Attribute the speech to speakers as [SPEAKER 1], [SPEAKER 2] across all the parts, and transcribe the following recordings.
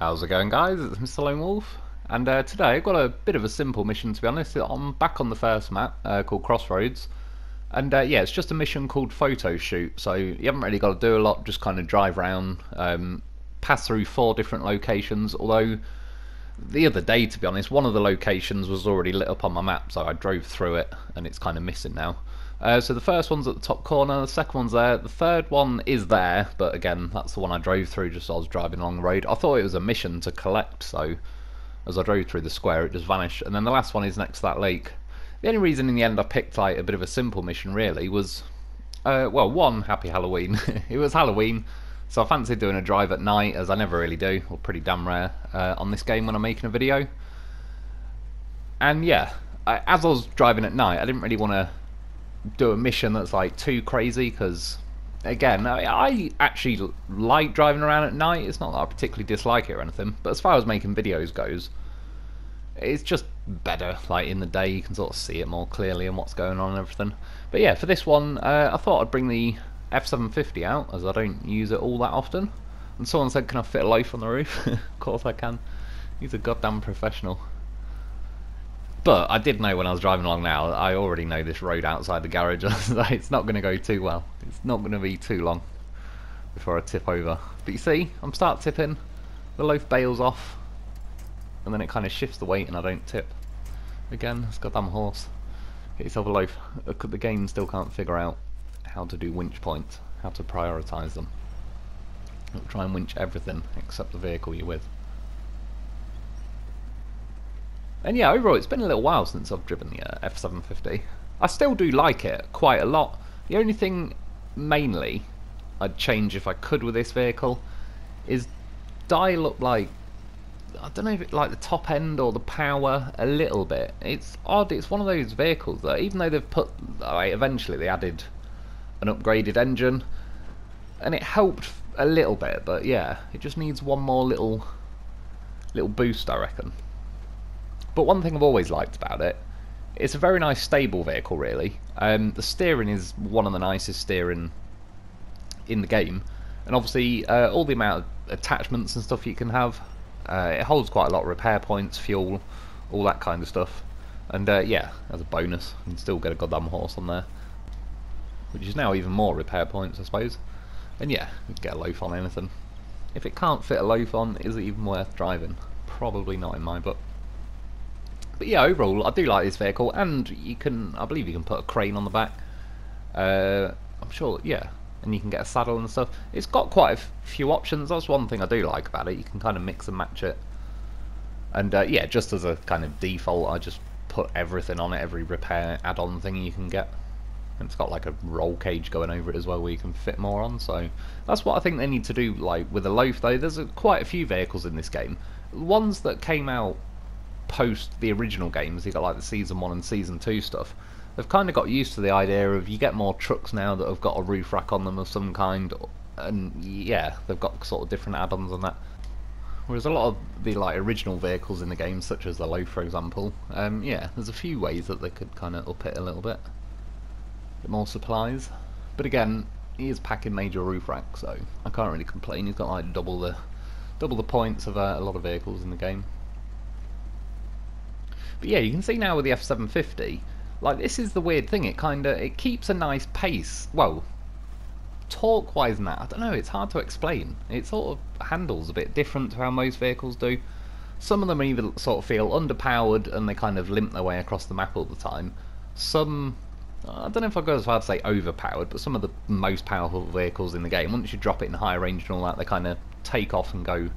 [SPEAKER 1] How's it going guys? It's Mr. Lone Wolf and uh, today I've got a bit of a simple mission to be honest. I'm back on the first map uh, called Crossroads and uh, yeah it's just a mission called photo shoot so you haven't really got to do a lot just kind of drive around um, pass through four different locations although the other day to be honest one of the locations was already lit up on my map so I drove through it and it's kind of missing now. Uh, so the first one's at the top corner, the second one's there, the third one is there, but again, that's the one I drove through just as I was driving along the road. I thought it was a mission to collect, so as I drove through the square it just vanished. And then the last one is next to that lake. The only reason in the end I picked like a bit of a simple mission really was, uh, well, one, happy Halloween. it was Halloween, so I fancied doing a drive at night, as I never really do, or pretty damn rare, uh, on this game when I'm making a video. And yeah, I, as I was driving at night, I didn't really want to do a mission that's like too crazy because again I, actually like driving around at night. It's not that I particularly dislike it or anything but as far as making videos goes it's just better. Like in the day you can sort of see it more clearly and what's going on and everything. But yeah for this one uh, I thought I'd bring the F750 out as I don't use it all that often. And someone said can I fit a loaf on the roof? Of course I can. He's a goddamn professional but I did know when I was driving along now, I already know this road outside the garage, it's not going to go too well. It's not going to be too long before I tip over. But you see, I'm start tipping, the loaf bails off, and then it kind of shifts the weight and I don't tip. Again, it's goddamn horse. Get yourself a loaf. Uh, the game still can't figure out how to do winch points, how to prioritise them. Try and winch everything except the vehicle you're with. And yeah, overall, it's been a little while since I've driven the uh, F750. I still do like it quite a lot. The only thing, mainly, I'd change if I could with this vehicle is dial up like I don't know if it like the top end or the power a little bit. It's odd. It's one of those vehicles that even though they've put like, eventually they added an upgraded engine and it helped a little bit, but yeah, it just needs one more little little boost, I reckon. But one thing I've always liked about it, it's a very nice stable vehicle really. Um, the steering is one of the nicest steering in the game. And obviously uh, all the amount of attachments and stuff you can have. Uh, it holds quite a lot of repair points, fuel, all that kind of stuff. And uh, yeah, as a bonus, you can still get a goddamn horse on there. Which is now even more repair points, I suppose. And yeah, you get a loaf on anything. If it can't fit a loaf on, is it even worth driving? Probably not in my book. But yeah, overall, I do like this vehicle, and you can, I believe you can put a crane on the back. Uh, I'm sure, yeah, and you can get a saddle and stuff. It's got quite a few options. That's one thing I do like about it. You can kind of mix and match it. And uh, yeah, just as a kind of default, I just put everything on it, every repair add-on thing you can get. And it's got like a roll cage going over it as well, where you can fit more on. So that's what I think they need to do. Like with a loaf, though, there's a, quite a few vehicles in this game. Ones that came out post the original games, you got like the season one and season two stuff. They've kind of got used to the idea of you get more trucks now that have got a roof rack on them of some kind, and yeah, they've got sort of different add-ons on that. Whereas a lot of the like original vehicles in the game, such as the Loaf, for example, um, yeah, there's a few ways that they could kind of up it a little bit, Get more supplies. But again, he is packing major roof rack, so I can't really complain. He's got like double the double the points of uh, a lot of vehicles in the game. But yeah, you can see now with the F750, like this is the weird thing. It kind of it keeps a nice pace. Well, torque-wise and that, I don't know. It's hard to explain. It sort of handles a bit different to how most vehicles do. Some of them either sort of feel underpowered and they kind of limp their way across the map all the time. Some I don't know if I go as far as to say overpowered, but some of the most powerful vehicles in the game, once you drop it in higher range and all that, they kind of take off and go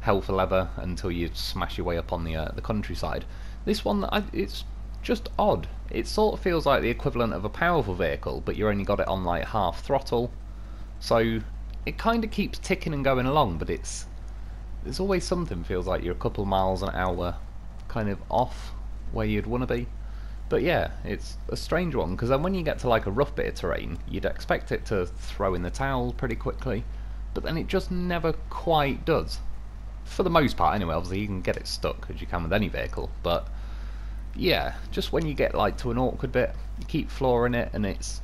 [SPEAKER 1] hell for leather until you smash your way up on the uh, the countryside. This one, it's just odd. It sort of feels like the equivalent of a powerful vehicle, but you only got it on like half throttle. So it kind of keeps ticking and going along, but it's there's always something feels like you're a couple miles an hour kind of off where you'd want to be. But yeah, it's a strange one, because then when you get to like a rough bit of terrain, you'd expect it to throw in the towel pretty quickly, but then it just never quite does for the most part anyway, obviously you can get it stuck as you can with any vehicle, but yeah, just when you get like to an awkward bit, you keep flooring it and it's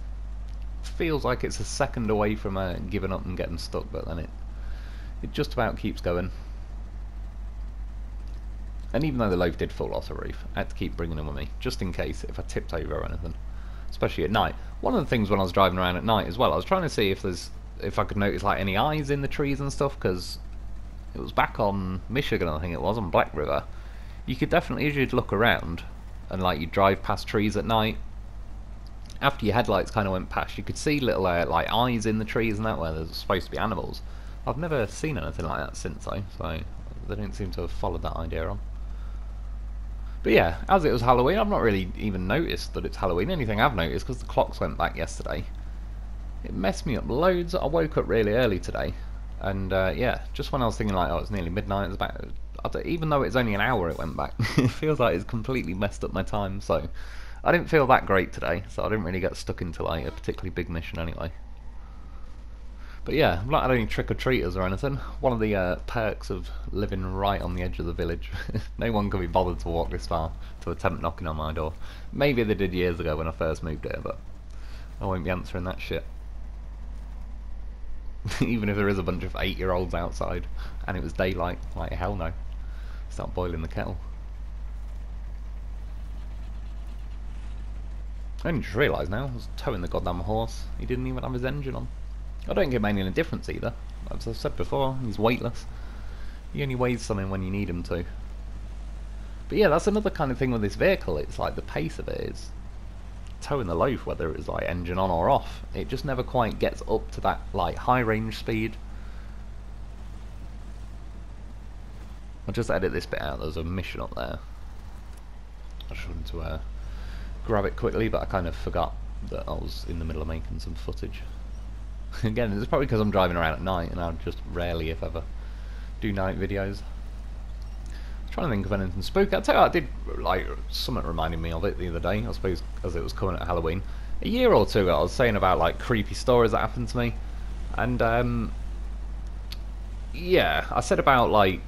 [SPEAKER 1] feels like it's a second away from uh, giving up and getting stuck, but then it it just about keeps going. And even though the loaf did fall off the roof, I had to keep bringing them with me, just in case if I tipped over or anything, especially at night. One of the things when I was driving around at night as well, I was trying to see if there's if I could notice like any eyes in the trees and stuff, because it was back on Michigan, I think it was, on Black River. You could definitely, as you'd look around, and like you drive past trees at night, after your headlights kind of went past, you could see little uh, like eyes in the trees and that where there's supposed to be animals. I've never seen anything like that since though, so they don't seem to have followed that idea on. But yeah, as it was Halloween, I've not really even noticed that it's Halloween. Anything I've noticed, because the clocks went back yesterday, it messed me up loads. I woke up really early today, and uh, yeah, just when I was thinking like, oh, it's nearly midnight, it's about, even though it's only an hour it went back, it feels like it's completely messed up my time, so I didn't feel that great today, so I didn't really get stuck into like a particularly big mission anyway. But yeah, I've not had any trick-or-treaters or anything. One of the uh, perks of living right on the edge of the village. no one can be bothered to walk this far to attempt knocking on my door. Maybe they did years ago when I first moved here, but I won't be answering that shit. Even if there is a bunch of eight-year-olds outside and it was daylight, like hell no. Start boiling the kettle. I only just realised now, I was towing the goddamn horse. He didn't even have his engine on. I don't get any difference either. As I've said before, he's weightless. He only weighs something when you need him to. But yeah, that's another kind of thing with this vehicle. It's like the pace of it is towing the loaf, whether it's like engine on or off. It just never quite gets up to that like high range speed. I'll just edit this bit out. There's a mission up there. I wanted to uh, grab it quickly, but I kind of forgot that I was in the middle of making some footage. Again, it's probably because I'm driving around at night and I just rarely, if ever, do night videos. Trying to think of anything spooky. I tell you, I did like something reminding me of it the other day. I suppose as it was coming at Halloween. A year or two ago, I was saying about like creepy stories that happened to me, and um, yeah, I said about like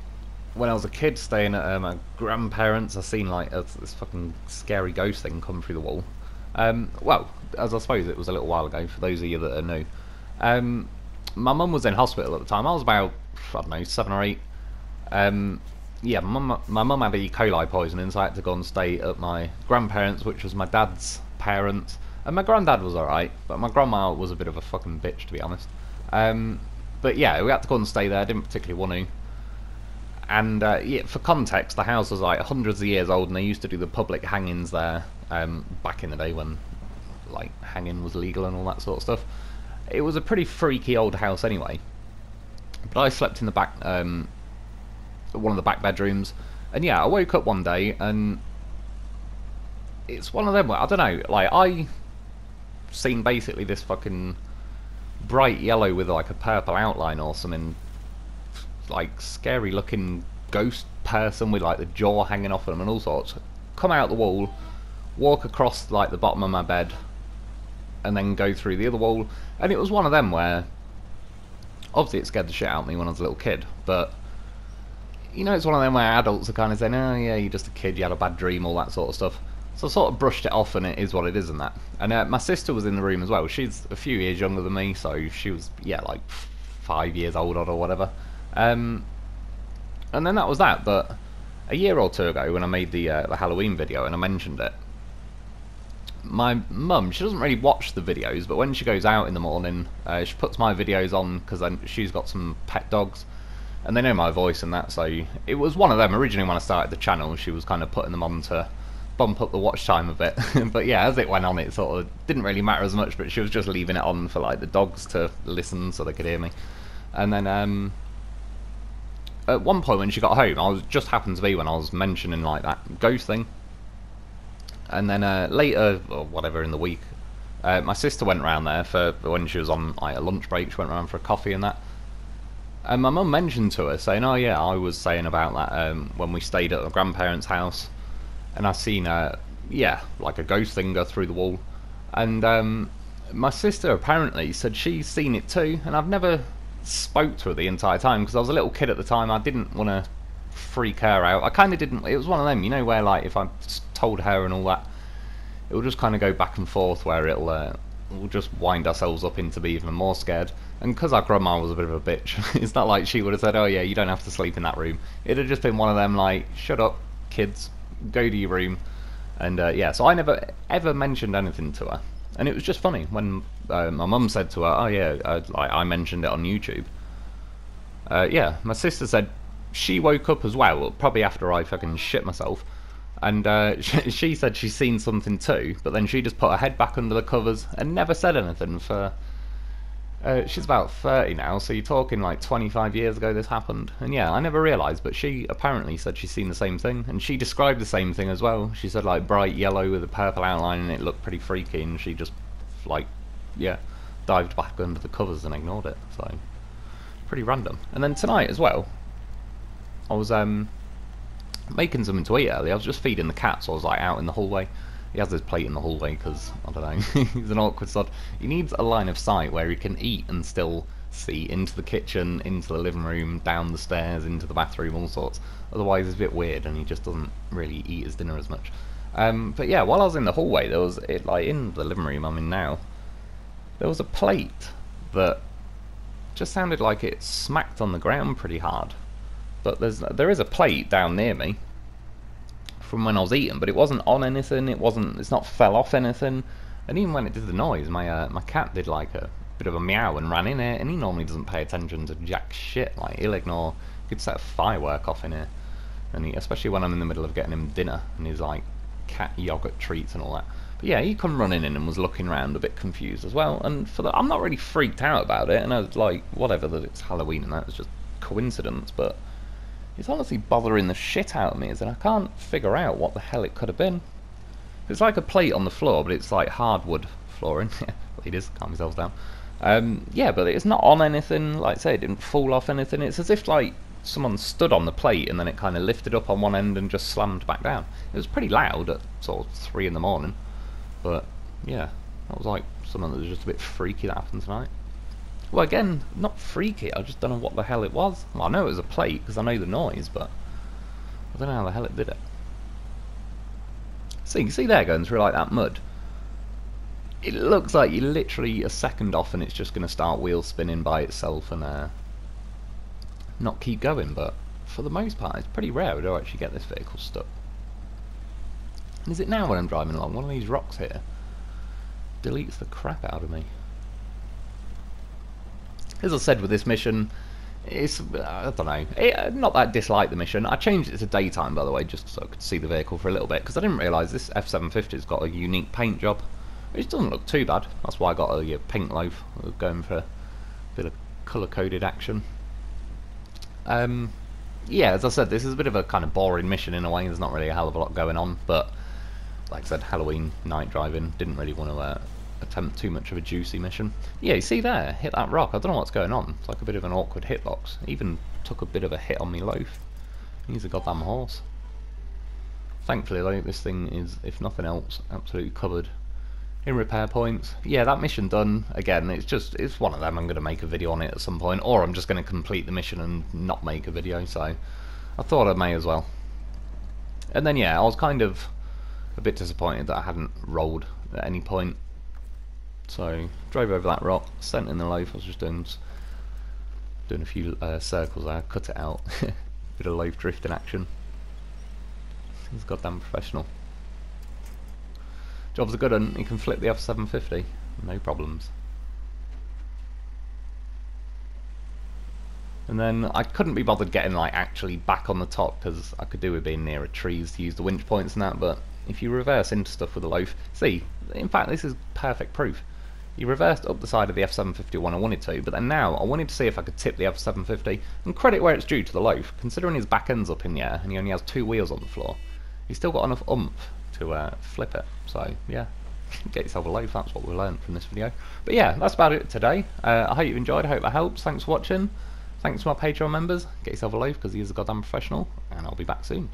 [SPEAKER 1] when I was a kid staying at uh, my grandparents. I seen like a, this fucking scary ghost thing come through the wall. Um, well, as I suppose it was a little while ago for those of you that are new. Um, my mum was in hospital at the time. I was about, I don't know, seven or eight. Um, yeah, my mum had E. coli poisoning, so I had to go and stay at my grandparents, which was my dad's parents. And my granddad was alright, but my grandma was a bit of a fucking bitch, to be honest. Um, but yeah, we had to go and stay there. I didn't particularly want to. And uh, yeah, for context, the house was like hundreds of years old, and they used to do the public hangings there um, back in the day when like hanging was legal and all that sort of stuff. It was a pretty freaky old house anyway. But I slept in the back, um, one of the back bedrooms, and yeah, I woke up one day and it's one of them. Where, I don't know, like I seen basically this fucking bright yellow with like a purple outline or something, like scary looking ghost person with like the jaw hanging off of them and all sorts. Come out the wall, walk across like the bottom of my bed, and then go through the other wall. And it was one of them where, obviously, it scared the shit out of me when I was a little kid, but you know, it's one of them where adults are kind of saying, "Oh yeah, you're just a kid, you had a bad dream, all that sort of stuff." So I sort of brushed it off, and it is what it is, and that. And uh, my sister was in the room as well. She's a few years younger than me, so she was yeah, like five years old or whatever. Um, and then that was that. But a year or two ago, when I made the uh, the Halloween video and I mentioned it, my mum, she doesn't really watch the videos, but when she goes out in the morning, uh, she puts my videos on because she's got some pet dogs, and they know my voice and that. So it was one of them originally when I started the channel. She was kind of putting them on to bump up the watch time a bit. but yeah, as it went on, it sort of didn't really matter as much. But she was just leaving it on for like the dogs to listen so they could hear me. And then um, at one point when she got home, I was just happened to be when I was mentioning like that ghost thing and then uh, later, or whatever in the week, uh, my sister went around there for when she was on like a lunch break. She went around for a coffee and that. And my mum mentioned to her saying, "Oh yeah, I was saying about that um, when we stayed at my grandparents' house, and I seen a yeah like a ghost thing go through the wall." And um, my sister apparently said she's seen it too, and I've never spoke to her the entire time because I was a little kid at the time. I didn't want to freak her out. I kind of didn't. It was one of them, you know, where like if I told her and all that, it will just kind of go back and forth where it'll uh, we'll just wind ourselves up into be even more scared. And because our grandma was a bit of a bitch, it's not like she would have said, "Oh yeah, you don't have to sleep in that room." It'd have just been one of them like, "Shut up, kids, go to your room, and uh, yeah. So I never ever mentioned anything to her, and it was just funny when uh, my mum said to her, "Oh yeah, uh, like I mentioned it on YouTube." Uh, yeah, my sister said she woke up as well, probably after I fucking shit myself, and uh, she, said she said she's seen something too, but then she just put her head back under the covers and never said anything for. Uh, she's about 30 now, so you're talking like 25 years ago this happened. And yeah, I never realised, but she apparently said she's seen the same thing, and she described the same thing as well. She said like bright yellow with a purple outline, and it looked pretty freaky, and she just, like, yeah, dived back under the covers and ignored it. So, pretty random. And then tonight as well, I was um making something to eat earlier. I was just feeding the cats. I was like out in the hallway. He has his plate in the hallway because I don't know. he's an awkward sod. He needs a line of sight where he can eat and still see into the kitchen, into the living room, down the stairs, into the bathroom, all sorts. Otherwise, it's a bit weird, and he just doesn't really eat his dinner as much. Um, but yeah, while I was in the hallway, there was it like in the living room I'm in now. There was a plate that just sounded like it smacked on the ground pretty hard. But there's there is a plate down near me from when I was eating, but it wasn't on anything. It wasn't. It's not fell off anything. And even when it did the noise, my uh, my cat did like a bit of a meow and ran in it. And he normally doesn't pay attention to jack shit. Like he'll ignore. He could set a firework off in here, and he, especially when I'm in the middle of getting him dinner and he's like cat yogurt treats and all that. But yeah, he come running in and was looking around a bit confused as well. And for the, I'm not really freaked out about it. And I was like, whatever that it's Halloween and that was just coincidence. But it's honestly bothering the shit out of me, is that I can't figure out what the hell it could have been. It's like a plate on the floor, but it's like hardwood flooring. Ladies, calm yourselves down. Um, yeah, but it's not on anything. Like I say, it didn't fall off anything. It's as if like someone stood on the plate and then it kind of lifted up on one end and just slammed back down. It was pretty loud at sort of three in the morning, but yeah, that was like something that was just a bit freaky that happened tonight. Well, again, not freaky. I just don't know what the hell it was. Well, I know it was a plate because I know the noise, but I don't know how the hell it did it. See, you see there going through like that mud. It looks like you're literally a second off and it's just going to start wheel spinning by itself and uh, not keep going. But for the most part, it's pretty rare to actually get this vehicle stuck. And is it now when I'm driving along? One of these rocks here deletes the crap out of me as I said with this mission, it's I don't know, it, not that I dislike the mission. I changed it to daytime by the way, just so I could see the vehicle for a little bit because I didn't realise this F750's got a unique paint job. It doesn't look too bad. That's why I got a, a pink loaf. going for a bit of colour coded action. Um, yeah, as I said, this is a bit of a kind of boring mission in a way. There's not really a hell of a lot going on, but like I said, Halloween night driving. Didn't really want to uh, attempt too much of a juicy mission. Yeah, you see there, hit that rock. I don't know what's going on. It's like a bit of an awkward hitbox. Even took a bit of a hit on me loaf. He's a goddamn horse. Thankfully, though, this thing is, if nothing else, absolutely covered in repair points. Yeah, that mission done. Again, it's just, it's one of them. I'm going to make a video on it at some point, or I'm just going to complete the mission and not make a video, so I thought I may as well. And then, yeah, I was kind of a bit disappointed that I hadn't rolled at any point so drove over that rock, sent in the loaf. I was just doing doing a few uh, circles there, cut it out. Bit of loaf drifting action. He's goddamn professional. Job's a good one. He can flip the F750, no problems. And then I couldn't be bothered getting like actually back on the top because I could do with being nearer trees to use the winch points and that. But if you reverse into stuff with a loaf, see, in fact, this is perfect proof. He reversed up the side of the F750 when I wanted to, but then now I wanted to see if I could tip the F750, and credit where it's due to the loaf, considering his back end's up in the air and he only has two wheels on the floor, he's still got enough oomph to uh, flip it, so yeah. Get yourself a loaf, that's what we learned from this video. But yeah, that's about it today. Uh, I hope you enjoyed, I hope that helps. Thanks for watching. Thanks to my Patreon members. Get yourself a loaf because he is a goddamn professional, and I'll be back soon.